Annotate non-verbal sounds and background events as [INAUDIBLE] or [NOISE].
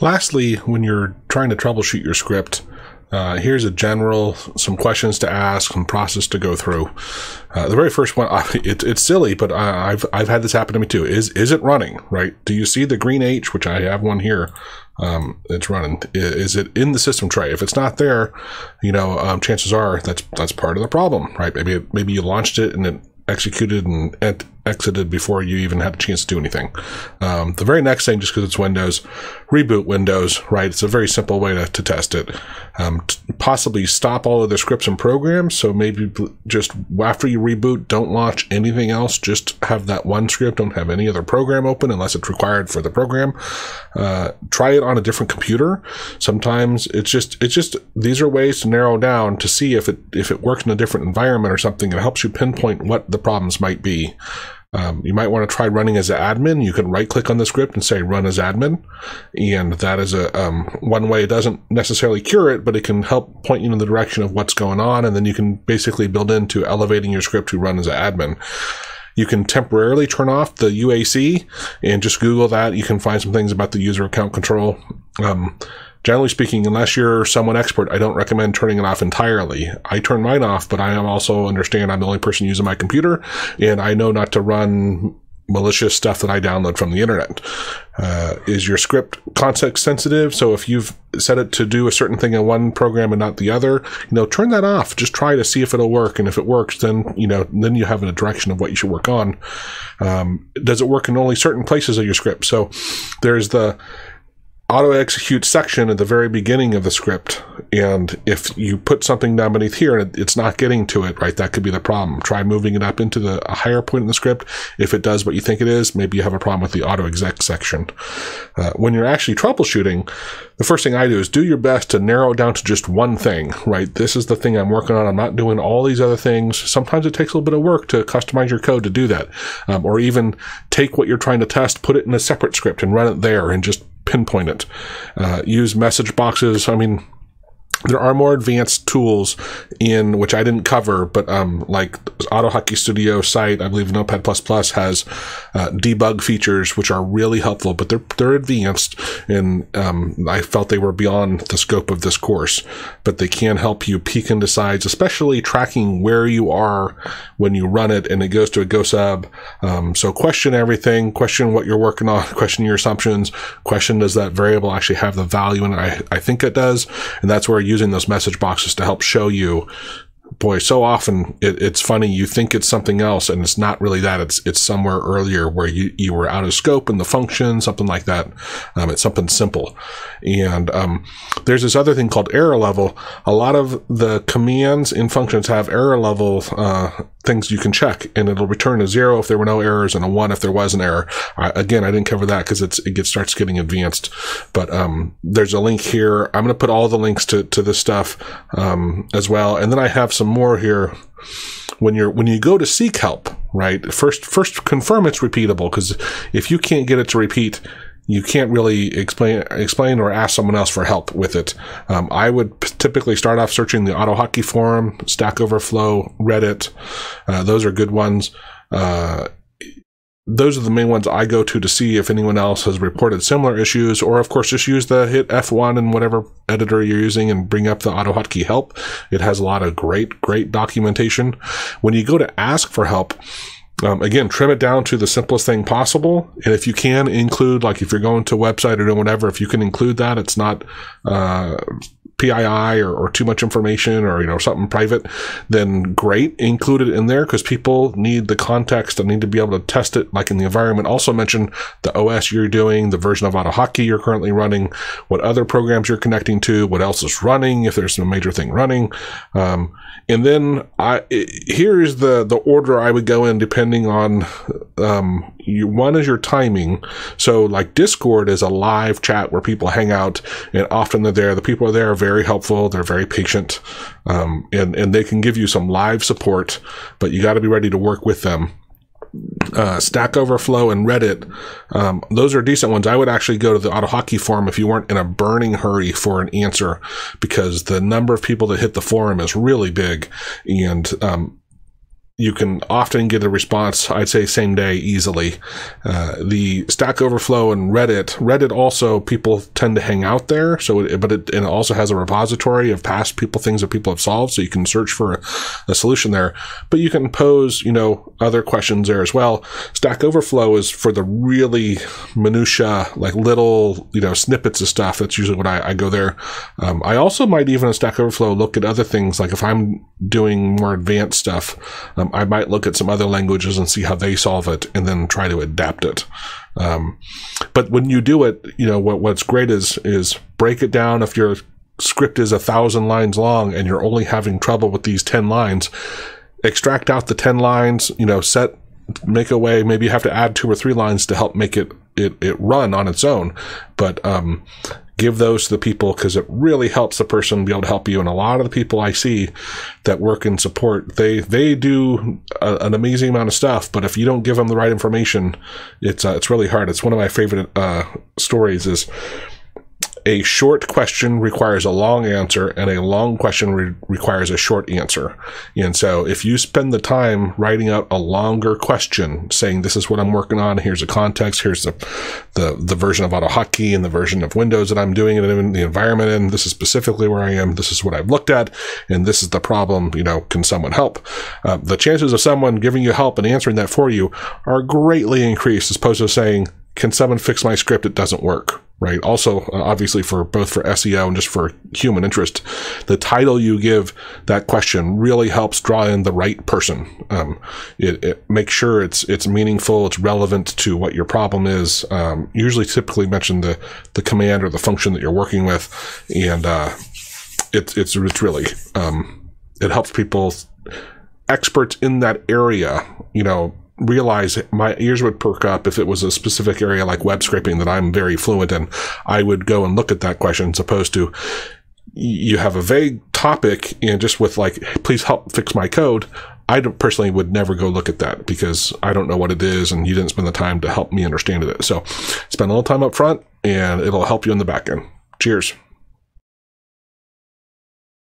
Lastly, when you're trying to troubleshoot your script, uh, here's a general, some questions to ask, some process to go through. Uh, the very first one, [LAUGHS] it, it's silly, but I, I've I've had this happen to me too. Is is it running? Right? Do you see the green H, which I have one here? Um, it's running. Is it in the system tray? If it's not there, you know, um, chances are that's that's part of the problem, right? Maybe it, maybe you launched it and it executed and exited before you even had a chance to do anything. Um, the very next thing, just because it's Windows, reboot Windows, right? It's a very simple way to, to test it. Um, possibly stop all of the scripts and programs. So maybe just after you reboot, don't launch anything else. Just have that one script. Don't have any other program open unless it's required for the program. Uh, try it on a different computer. Sometimes it's just it's just these are ways to narrow down to see if it if it works in a different environment or something. It helps you pinpoint what the problems might be. Um, you might want to try running as an admin. You can right click on the script and say run as admin. And that is a um, one way. It doesn't necessarily cure it, but it can help point you in the direction of what's going on. And then you can basically build into elevating your script to run as an admin. You can temporarily turn off the UAC and just Google that. You can find some things about the user account control. Um, generally speaking, unless you're someone expert, I don't recommend turning it off entirely. I turn mine off, but I also understand I'm the only person using my computer, and I know not to run malicious stuff that I download from the internet. Uh, is your script context sensitive? So if you've set it to do a certain thing in one program and not the other, you know, turn that off. Just try to see if it'll work. And if it works, then, you know, then you have a direction of what you should work on. Um, does it work in only certain places of your script? So there's the, auto execute section at the very beginning of the script. And if you put something down beneath here and it's not getting to it, right, that could be the problem. Try moving it up into the a higher point in the script. If it does what you think it is, maybe you have a problem with the auto exec section. Uh, when you're actually troubleshooting, the first thing I do is do your best to narrow it down to just one thing, right? This is the thing I'm working on. I'm not doing all these other things. Sometimes it takes a little bit of work to customize your code to do that. Um, or even take what you're trying to test, put it in a separate script and run it there and just pinpoint it. Uh, use message boxes. I mean, there are more advanced tools in which I didn't cover, but um, like AutoHotkey Studio SciTE, I believe Notepad++ Plus has uh, debug features which are really helpful, but they're they're advanced, and um, I felt they were beyond the scope of this course. But they can help you peek into sides, especially tracking where you are when you run it, and it goes to a Gosub. Um, so question everything, question what you're working on, [LAUGHS] question your assumptions, question does that variable actually have the value it? I, I think it does, and that's where using those message boxes to help show you boy, so often it, it's funny. You think it's something else, and it's not really that. It's it's somewhere earlier where you, you were out of scope in the function, something like that. Um, it's something simple. And um, there's this other thing called error level. A lot of the commands in functions have error level uh, things you can check, and it'll return a zero if there were no errors and a one if there was an error. Uh, again, I didn't cover that because it's it gets starts getting advanced. But um, there's a link here. I'm going to put all the links to to this stuff um, as well, and then I have some more here when you're when you go to seek help right first first confirm it's repeatable because if you can't get it to repeat you can't really explain explain or ask someone else for help with it. Um, I would typically start off searching the AutoHotkey forum, Stack Overflow, Reddit. Uh, those are good ones. Uh, those are the main ones I go to to see if anyone else has reported similar issues, or of course, just use the hit F1 in whatever editor you're using and bring up the AutoHotkey help. It has a lot of great, great documentation. When you go to ask for help, um, again, trim it down to the simplest thing possible. And if you can include, like if you're going to a website or doing whatever, if you can include that, it's not uh, PII or, or, too much information or you know something private, then great, include it in there because people need the context and need to be able to test it. Like in the environment, also mention the OS you're doing, the version of AutoHotkey you're currently running, what other programs you're connecting to, what else is running, if there's a major thing running, um, and then I here's the the order I would go in depending on um, you, one is your timing. So like Discord is a live chat where people hang out and often they're there. The people are there are very helpful. They're very patient. Um, and, and they can give you some live support, but you got to be ready to work with them. Uh, Stack Overflow and Reddit, um, those are decent ones. I would actually go to the AutoHotkey forum if you weren't in a burning hurry for an answer, because the number of people that hit the forum is really big, and um, you can often get a response, I'd say same day easily. Uh, the Stack Overflow and Reddit, Reddit also people tend to hang out there. So, it, but it, it, also has a repository of past people, things that people have solved. So you can search for a, a, solution there, but you can pose, you know, other questions there as well. Stack Overflow is for the really minutia, like little, you know, snippets of stuff. That's usually what I, I go there. Um, I also might even in Stack Overflow look at other things. Like if I'm doing more advanced stuff, I might look at some other languages and see how they solve it and then try to adapt it. Um, but when you do it, you know, what, what's great is, is break it down. If your script is a thousand lines long and you're only having trouble with these 10 lines, extract out the 10 lines, you know, set, make a way. Maybe you have to add two or three lines to help make it, it, it run on its own. But, um, give those to the people because it really helps the person be able to help you. And a lot of the people I see that work in support, they they do a, an amazing amount of stuff, but if you don't give them the right information, it's uh, it's really hard. It's one of my favorite uh, stories. Is a short question requires a long answer and a long question re- requires a short answer. And so if you spend the time writing out a longer question saying, this is what I'm working on. Here's the context. Here's the, the, the version of AutoHotkey and the version of Windows that I'm doing it in the environment in. This is specifically where I am. This is what I've looked at. And this is the problem. You know, can someone help? Uh, the chances of someone giving you help and answering that for you are greatly increased as opposed to saying, can someone fix my script? It doesn't work, right? Also, uh, obviously for both for SEO and just for human interest, the title you give that question really helps draw in the right person. Um, it, it makes sure it's, it's meaningful. It's relevant to what your problem is. Um, usually typically mention the, the command or the function that you're working with. And, uh, it's, it's, it's really, um, it helps people experts in that area, you know, realize my ears would perk up if it was a specific area like web scraping that I'm very fluent in. I would go and look at that question as opposed to you have a vague topic and just with like, please help fix my code. I personally would never go look at that because I don't know what it is and you didn't spend the time to help me understand it. So spend a little time up front and it'll help you in the back end. Cheers.